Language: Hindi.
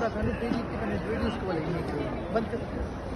बंदा खाने तेज़ी उसको बंद कर